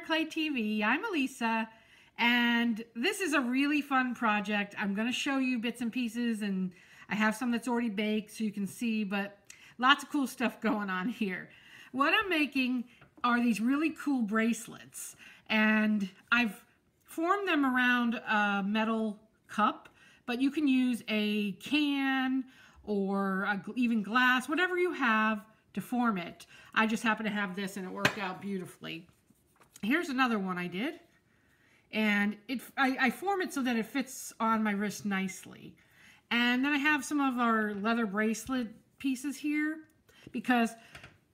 Clay TV. I'm Elisa, and this is a really fun project. I'm going to show you bits and pieces, and I have some that's already baked so you can see, but lots of cool stuff going on here. What I'm making are these really cool bracelets, and I've formed them around a metal cup, but you can use a can or a, even glass, whatever you have to form it. I just happen to have this and it worked out beautifully. Here's another one I did. And it, I, I form it so that it fits on my wrist nicely. And then I have some of our leather bracelet pieces here because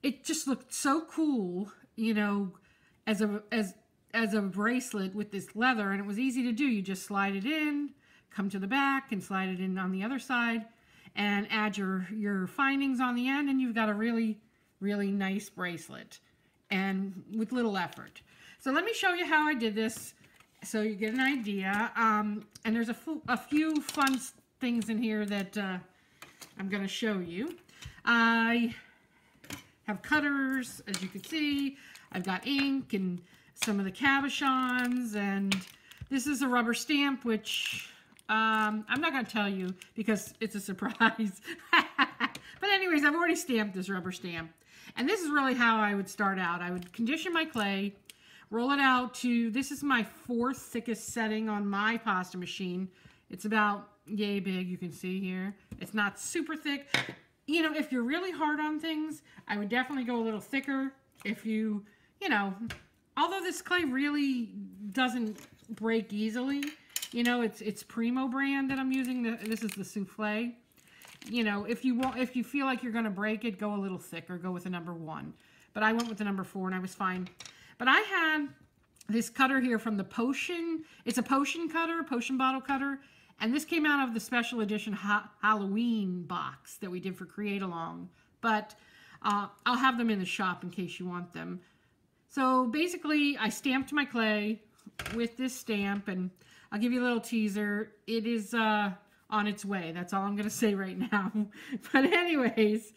it just looked so cool, you know, as a, as, as a bracelet with this leather and it was easy to do. You just slide it in, come to the back and slide it in on the other side and add your, your findings on the end and you've got a really, really nice bracelet and with little effort. So let me show you how I did this so you get an idea. Um, and there's a, a, few fun things in here that uh, I'm going to show you. I have cutters, as you can see. I've got ink and some of the cabochons, and this is a rubber stamp, which um, I'm not going to tell you because it's a surprise. but anyways, I've already stamped this rubber stamp. And this is really how I would start out. I would condition my clay, roll it out to, this is my fourth thickest setting on my pasta machine. It's about yay big, you can see here. It's not super thick. You know, if you're really hard on things, I would definitely go a little thicker. If you, you know, although this clay really doesn't break easily, you know, it's it's Premo brand that I'm using. The, This is the souffle. You know, if you want, if you feel like you're going to break it, go a little thicker. Go with a number one. But I went with the number four, and I was fine. But I had this cutter here from the Potion. It's a Potion cutter, Potion bottle cutter. And this came out of the special edition ha Halloween box that we did for Create Along. But uh, I'll have them in the shop in case you want them. So basically, I stamped my clay with this stamp, and I'll give you a little teaser. It is uh, on its way. That's all I'm going to say right now. but anyways,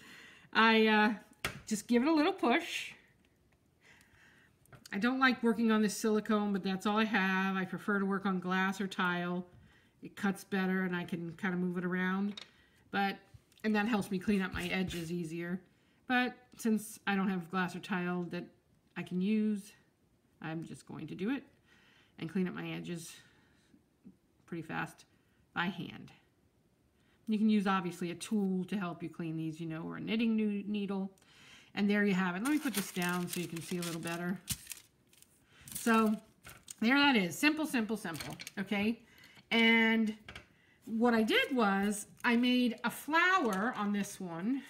I uh, just give it a little push. I don't like working on this silicone, but that's all I have. I prefer to work on glass or tile. It cuts better and I can kind of move it around. But, and that helps me clean up my edges easier. But since I don't have glass or tile that I can use, I'm just going to do it and clean up my edges pretty fast by hand. You can use obviously a tool to help you clean these, you know, or a knitting needle. And there you have it. Let me put this down so you can see a little better. So there that is. Simple, simple, simple. Okay. And what I did was I made a flower on this one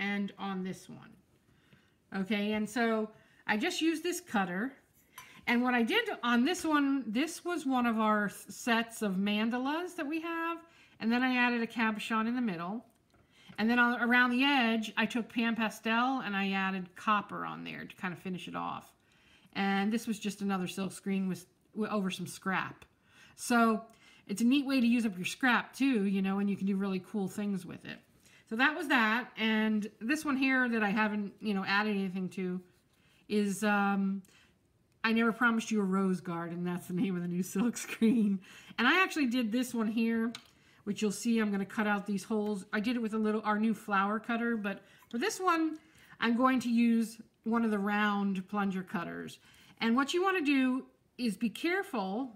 and on this one. Okay. And so I just used this cutter and what I did on this one, this was one of our sets of mandalas that we have. And then I added a cabochon in the middle. And then on, around the edge, I took pan pastel and I added copper on there to kind of finish it off. And this was just another silk screen with, with over some scrap. So it's a neat way to use up your scrap too, you know, and you can do really cool things with it. So that was that. And this one here that I haven't, you know, added anything to is um, I Never Promised You a Rose Garden. That's the name of the new silk screen. And I actually did this one here, which you'll see I'm going to cut out these holes. I did it with a little, our new flower cutter, but for this one, I'm going to use one of the round plunger cutters. And what you want to do is be careful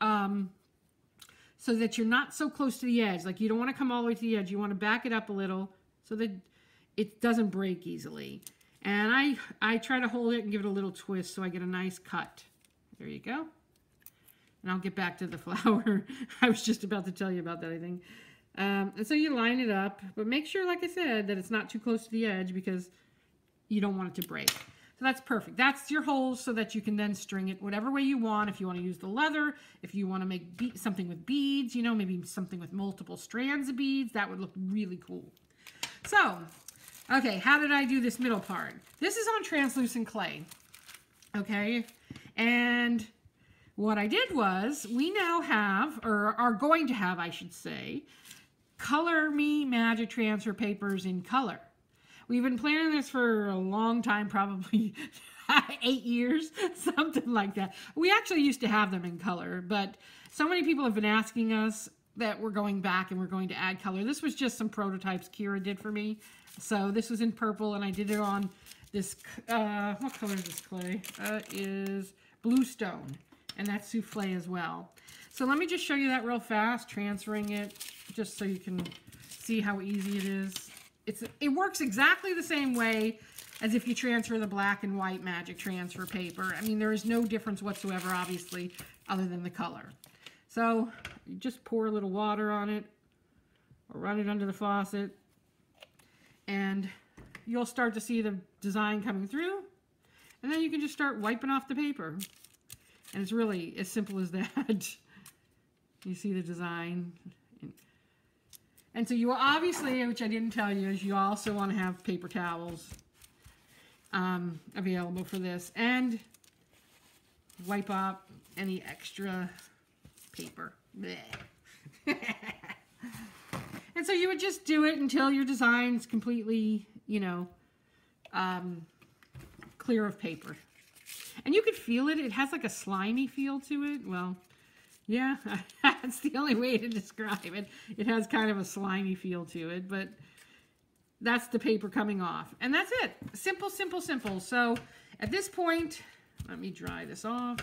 um, so that you're not so close to the edge. Like you don't want to come all the way to the edge. You want to back it up a little so that it doesn't break easily. And I, I try to hold it and give it a little twist so I get a nice cut. There you go. And I'll get back to the flower. I was just about to tell you about that, I think. Um, and so you line it up, but make sure, like I said, that it's not too close to the edge because you don't want it to break. So that's perfect. That's your holes so that you can then string it whatever way you want. If you want to use the leather, if you want to make something with beads, you know, maybe something with multiple strands of beads, that would look really cool. So Okay, how did I do this middle part? This is on translucent clay. Okay, and what I did was, we now have, or are going to have, I should say, Color Me Magic Transfer Papers in color. We've been planning this for a long time, probably, eight years, something like that. We actually used to have them in color, but so many people have been asking us that we're going back and we're going to add color. This was just some prototypes Kira did for me. So this was in purple and I did it on this, uh, what color is this clay? Uh, is bluestone and that's souffle as well. So let me just show you that real fast, transferring it just so you can see how easy it is. It's, it works exactly the same way as if you transfer the black and white magic transfer paper. I mean, there is no difference whatsoever, obviously, other than the color. So you just pour a little water on it or run it under the faucet and you'll start to see the design coming through and then you can just start wiping off the paper. And it's really as simple as that. you see the design. And so you obviously, which I didn't tell you, is you also want to have paper towels um, available for this. And wipe up any extra paper. and so you would just do it until your design's completely, you know, um, clear of paper. And you could feel it. It has like a slimy feel to it. Well, yeah, that's the only way to describe it. It has kind of a slimy feel to it, but that's the paper coming off. And that's it. Simple, simple, simple. So at this point, let me dry this off.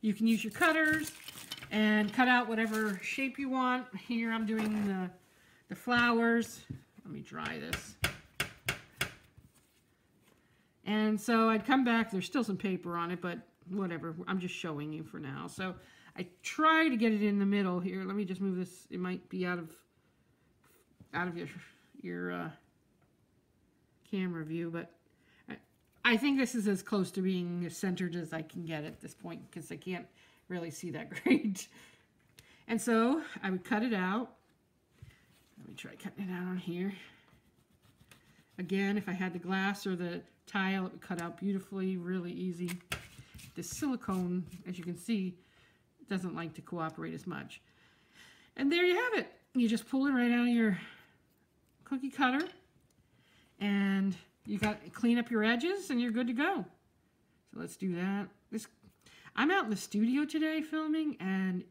You can use your cutters and cut out whatever shape you want. Here I'm doing the, the flowers. Let me dry this. And so I'd come back, there's still some paper on it, but whatever, I'm just showing you for now. So I try to get it in the middle here. Let me just move this, it might be out of, out of your, your uh, camera view, but I, I think this is as close to being centered as I can get at this point because I can't really see that great. And so I would cut it out. Let me try cutting it out on here. Again, if I had the glass or the tile, it would cut out beautifully, really easy. The silicone, as you can see, doesn't like to cooperate as much. And there you have it. You just pull it right out of your cookie cutter and you got clean up your edges and you're good to go. So let's do that. This I'm out in the studio today filming, and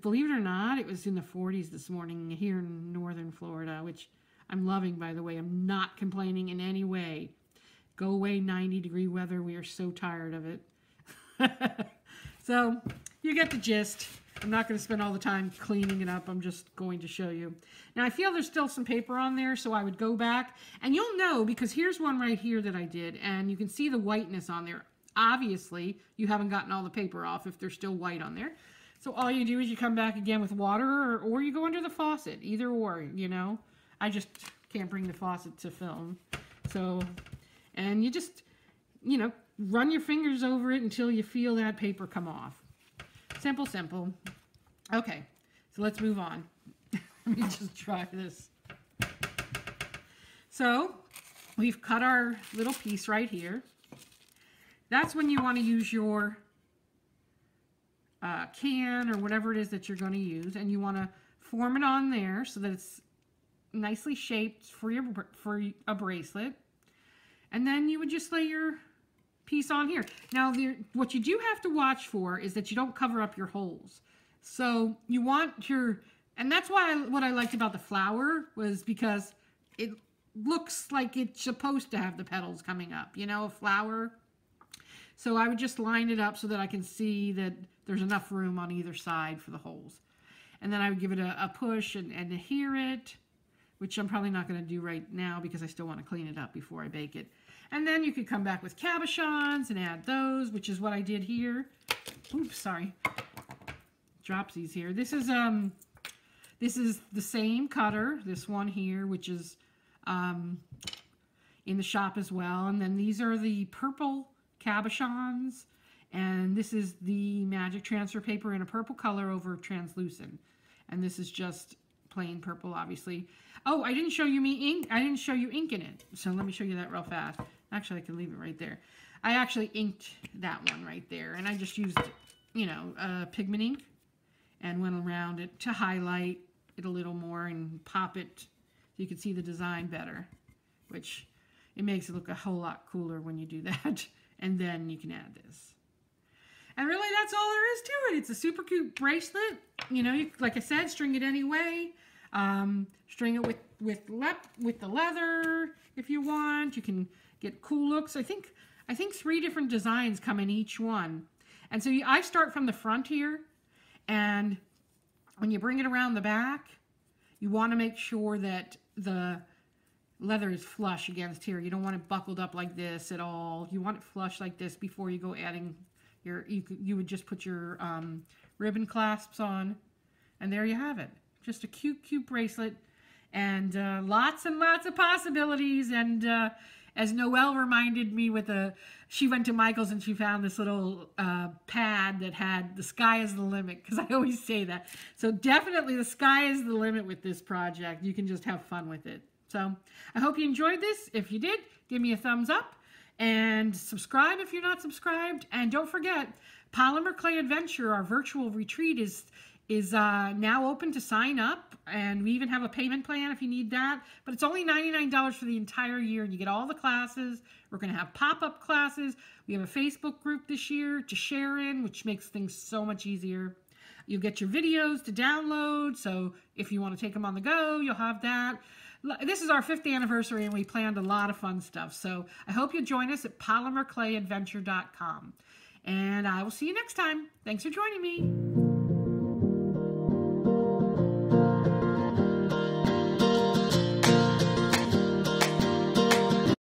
believe it or not, it was in the 40s this morning here in northern Florida, which I'm loving, by the way. I'm not complaining in any way. Go away 90 degree weather. We are so tired of it. so you get the gist. I'm not going to spend all the time cleaning it up. I'm just going to show you. Now, I feel there's still some paper on there, so I would go back. And you'll know, because here's one right here that I did, and you can see the whiteness on there obviously you haven't gotten all the paper off if there's still white on there. So all you do is you come back again with water or, or you go under the faucet, either or, you know. I just can't bring the faucet to film. So, and you just, you know, run your fingers over it until you feel that paper come off. Simple, simple. Okay, so let's move on. Let me just try this. So, we've cut our little piece right here. That's when you want to use your uh, can or whatever it is that you're going to use. And you want to form it on there so that it's nicely shaped for, your, for a bracelet. And then you would just lay your piece on here. Now, the, what you do have to watch for is that you don't cover up your holes. So you want your, and that's why I, what I liked about the flower was because it looks like it's supposed to have the petals coming up. You know, a flower so I would just line it up so that I can see that there's enough room on either side for the holes. And then I would give it a, a push and, and adhere it, which I'm probably not going to do right now because I still want to clean it up before I bake it. And then you could come back with cabochons and add those, which is what I did here. Oops, sorry. Dropsies here. This is um, this is the same cutter, this one here, which is um, in the shop as well. And then these are the purple cabochons. And this is the magic transfer paper in a purple color over translucent. And this is just plain purple, obviously. Oh, I didn't show you me ink. I didn't show you ink in it. So let me show you that real fast. Actually, I can leave it right there. I actually inked that one right there. And I just used, you know, uh, pigment ink and went around it to highlight it a little more and pop it so you can see the design better, which it makes it look a whole lot cooler when you do that. and then you can add this. And really, that's all there is to it. It's a super cute bracelet. You know, you, like I said, string it any way. Um, string it with with lep with the leather if you want. You can get cool looks. I think I think three different designs come in each one. And so you, I start from the front here, and when you bring it around the back, you want to make sure that the leather is flush against here. You don't want it buckled up like this at all. You want it flush like this before you go adding your, you, you would just put your um, ribbon clasps on. And there you have it. Just a cute, cute bracelet. And uh, lots and lots of possibilities. And uh, as Noelle reminded me with a, she went to Michael's and she found this little uh, pad that had the sky is the limit because I always say that. So definitely the sky is the limit with this project. You can just have fun with it. So I hope you enjoyed this. If you did, give me a thumbs up and subscribe if you're not subscribed. And don't forget, Polymer Clay Adventure, our virtual retreat, is is uh, now open to sign up. And we even have a payment plan if you need that. But it's only $99 for the entire year. And you get all the classes. We're going to have pop-up classes. We have a Facebook group this year to share in, which makes things so much easier. You'll get your videos to download. So if you want to take them on the go, you'll have that this is our fifth anniversary and we planned a lot of fun stuff. So I hope you join us at polymerclayadventure.com. And I will see you next time. Thanks for joining me.